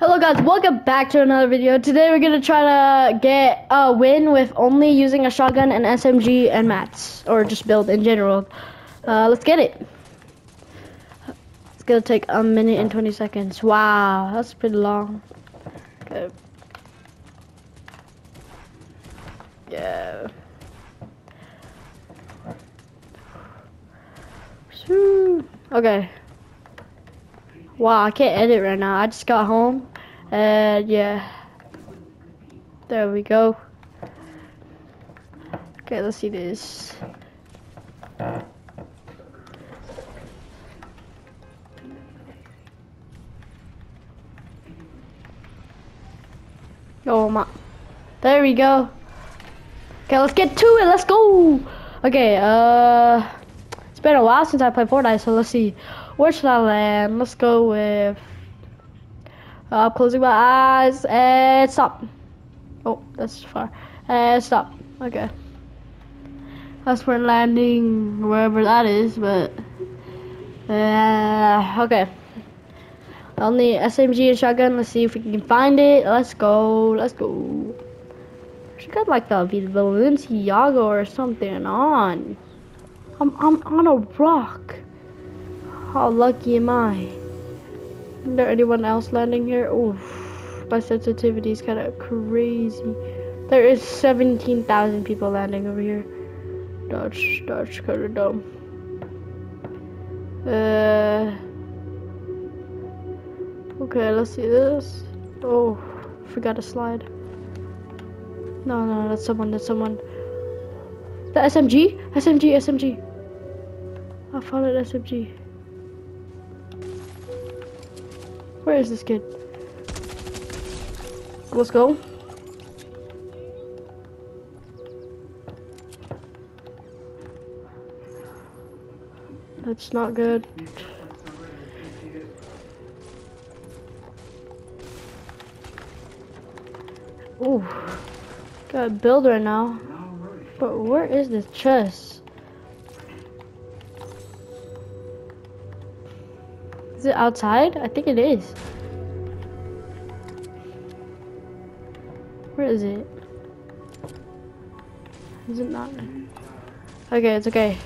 Hello guys, welcome back to another video. Today we're gonna try to get a win with only using a shotgun and SMG and mats, or just build in general. Uh, let's get it. It's gonna take a minute and 20 seconds. Wow, that's pretty long. Okay. Yeah. Okay. Wow, I can't edit right now. I just got home. And yeah. There we go. Okay, let's see this. Oh my. There we go. Okay, let's get to it. Let's go. Okay, uh. It's been a while since I played Fortnite, so let's see. Where should I land? Let's go with. Uh, I'm closing my eyes and stop. Oh, that's far. And stop. Okay. That's where landing, wherever that is, but. Uh, okay. Only SMG and shotgun. Let's see if we can find it. Let's go. Let's go. She got like the Balenciaga or something on. I'm I'm on a rock. How lucky am I? Is there anyone else landing here? Oof. My sensitivity is kind of crazy. There is 17,000 people landing over here. That's, that's kind of dumb. Uh. Okay, let's see this. Oh, forgot to slide. No, no, that's someone, that's someone. The SMG? SMG, SMG. I found an SMG. Where is this kid? Let's go. That's not good. Ooh, got a build right now. But where is this chest? Is it outside? I think it is. Where is it? Is it not? Okay, it's okay.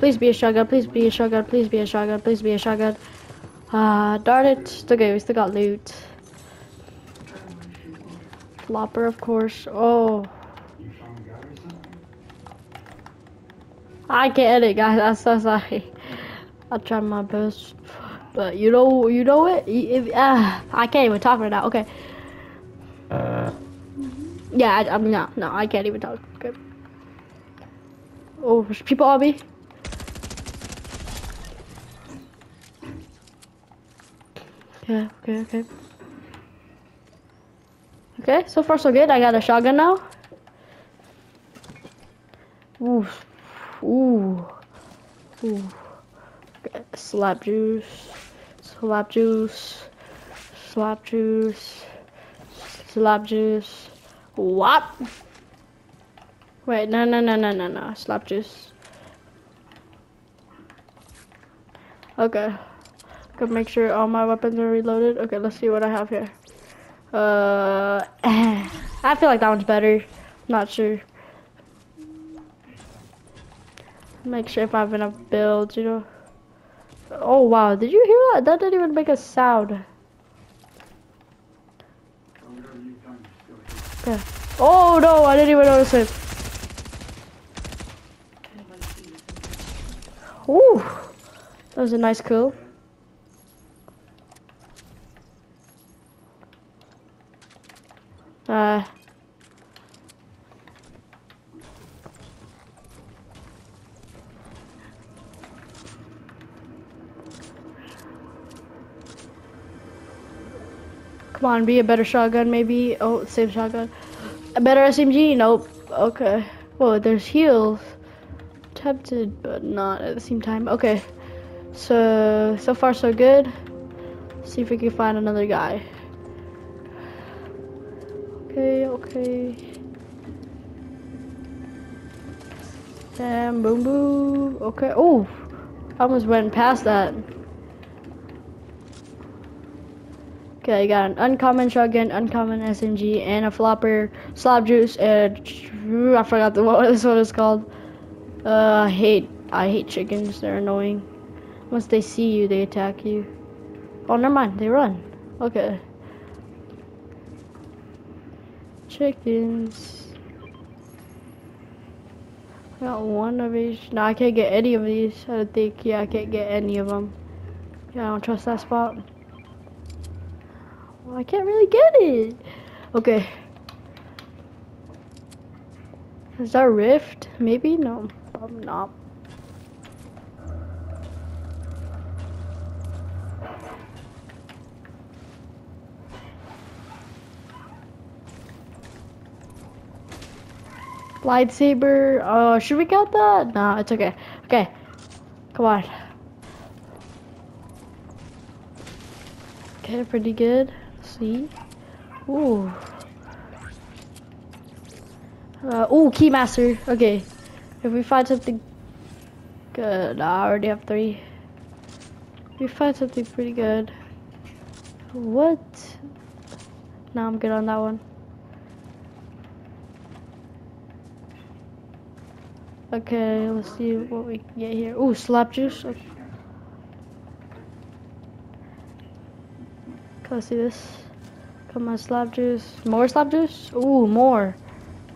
Please be a shotgun, please be a shotgun, please be a shotgun, please be a shotgun. Ah, uh, darn it. It's okay, we still got loot. Flopper, of course. Oh. I get it, guys. I'm so sorry. I tried my best. But you know, you know it. If, uh, I can't even talk right now. Okay. Uh. Yeah, I, am no, no, I can't even talk. Okay. Oh, there's people on me. Okay, okay, okay. Okay, so far so good. I got a shotgun now. Ooh, ooh, ooh. Okay, slap juice. Slap juice. Slap juice. Slap juice. What? Wait, no, no, no, no, no, no. Slap juice. Okay. Gotta make sure all my weapons are reloaded. Okay, let's see what I have here. Uh, I feel like that one's better. Not sure. Make sure if I have enough builds, you know. Oh wow, did you hear that? That didn't even make a sound. Okay. Oh no, I didn't even notice it. Ooh, that was a nice kill. Uh, Come on, be a better shotgun, maybe. Oh, same shotgun. A better SMG? Nope. Okay. Whoa, there's heals. Tempted, but not at the same time. Okay. So, so far so good. see if we can find another guy. Okay, okay. Damn, boom, boom. Okay. Oh, I almost went past that. Okay, I got an uncommon shotgun, uncommon SMG, and a flopper, slap juice, and I forgot the, what this one is called. Uh, I hate, I hate chickens. They're annoying. Once they see you, they attack you. Oh, never mind. They run. Okay. Chickens. Got one of each. No, I can't get any of these. I think. Yeah, I can't get any of them. Yeah, I don't trust that spot. Well, I can't really get it. Okay. Is that rift? Maybe? No, I'm not. Lightsaber. Uh, should we get that? No, it's okay. Okay. Come on. Okay, pretty good. See. Ooh. Uh, ooh, Keymaster. Okay. If we find something good, I already have three. If we find something pretty good. What? No, I'm good on that one. Okay, let's see what we can get here. Ooh, slap juice. Okay. Can I see this? Come on, slap juice. More slap juice? Ooh, more.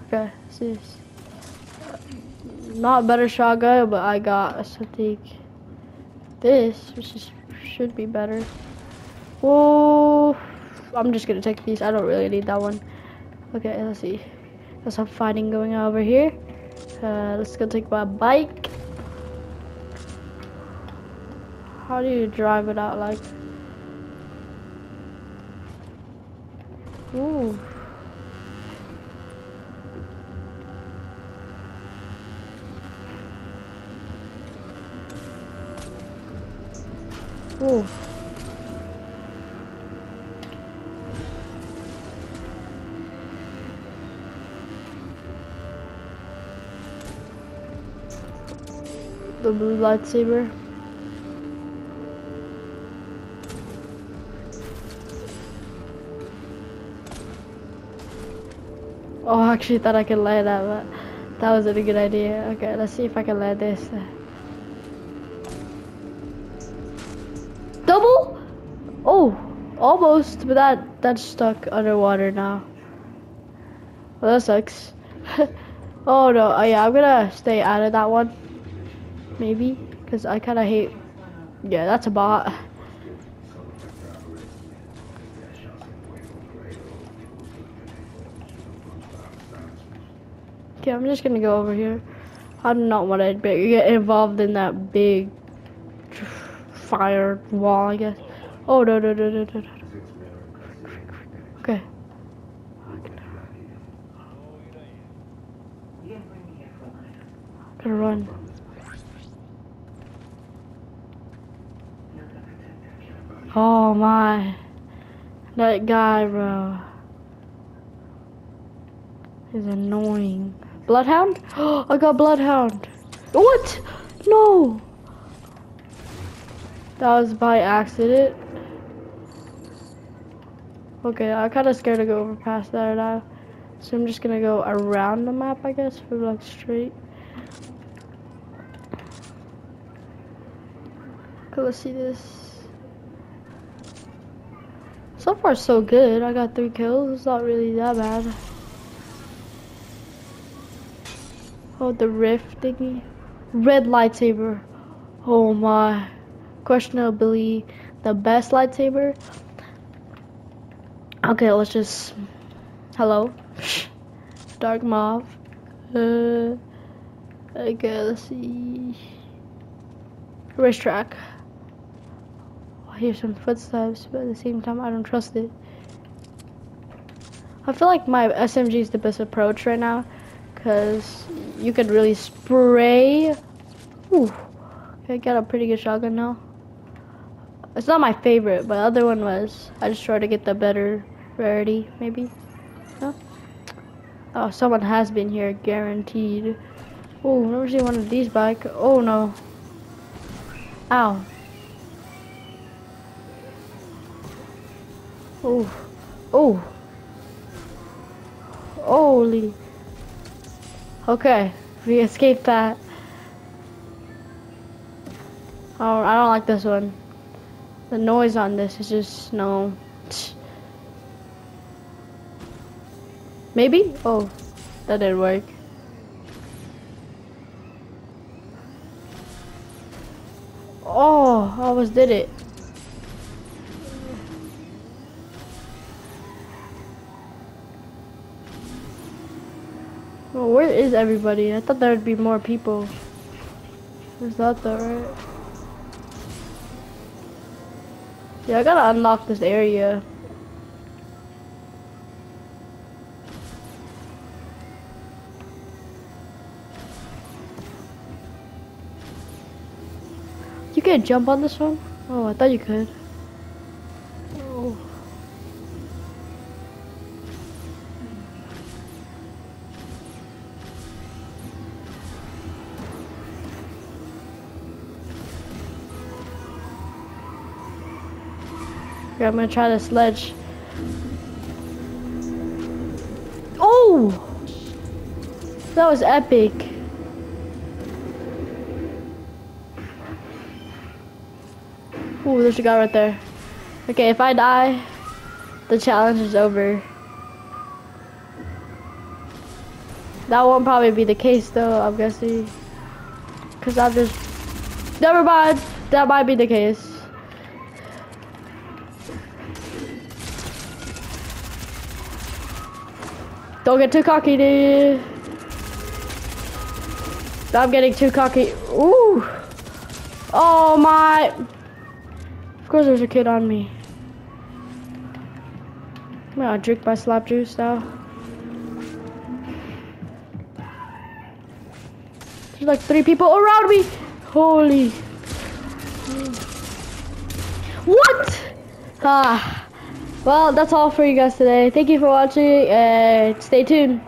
Okay, see this. Not better shotgun, but I got something. This, which is, should be better. Whoa. I'm just gonna take these. I don't really need that one. Okay, let's see. There's some fighting going on over here. Uh, let's go take my bike. How do you drive it out like? Ooh. Ooh. the blue lightsaber. Oh, I actually thought I could land that, but that wasn't a good idea. Okay, let's see if I can land this. Double? Oh, almost, but that that's stuck underwater now. Well, that sucks. oh no, oh yeah, I'm gonna stay out of that one maybe because I kind of hate yeah that's a bot okay I'm just gonna go over here I do not want to get involved in that big fire wall I guess oh no no no no no, no. okay Gotta run. Oh my. That guy, bro. Is annoying. Bloodhound? I got Bloodhound. What? No. That was by accident. Okay, I'm kind of scared to go over past that now. So I'm just gonna go around the map, I guess, for like straight. Okay, let's see this. So far, so good. I got three kills. It's not really that bad. Oh, the rift thingy. Red lightsaber. Oh my. Questionably the best lightsaber. Okay, let's just... Hello. Darth Maul. Uh, okay, let's see. Racetrack I hear some footsteps, but at the same time, I don't trust it. I feel like my SMG is the best approach right now, because you could really spray. Ooh, I got a pretty good shotgun now. It's not my favorite, but the other one was. I just tried to get the better rarity, maybe. No? Oh, someone has been here, guaranteed. Oh, never seen one of these back. Oh no. Ow. Oh. Oh. Holy. Okay, we escaped that. Oh, I don't like this one. The noise on this is just no. Maybe? Oh, that didn't work. Oh, I almost did it. Where is everybody? I thought there would be more people. Is that the right? Yeah, I gotta unlock this area. You can't jump on this one? Oh, I thought you could. Okay, I'm gonna try the sledge. Oh! That was epic. Ooh, there's a guy right there. Okay, if I die, the challenge is over. That won't probably be the case though, I'm guessing. Cause I'm just, never mind, that might be the case. Don't get too cocky, dude. I'm getting too cocky. Ooh. Oh my. Of course there's a kid on me. I'm gonna drink my slap juice now. There's like three people around me. Holy. What? Ah. Well, that's all for you guys today. Thank you for watching and stay tuned.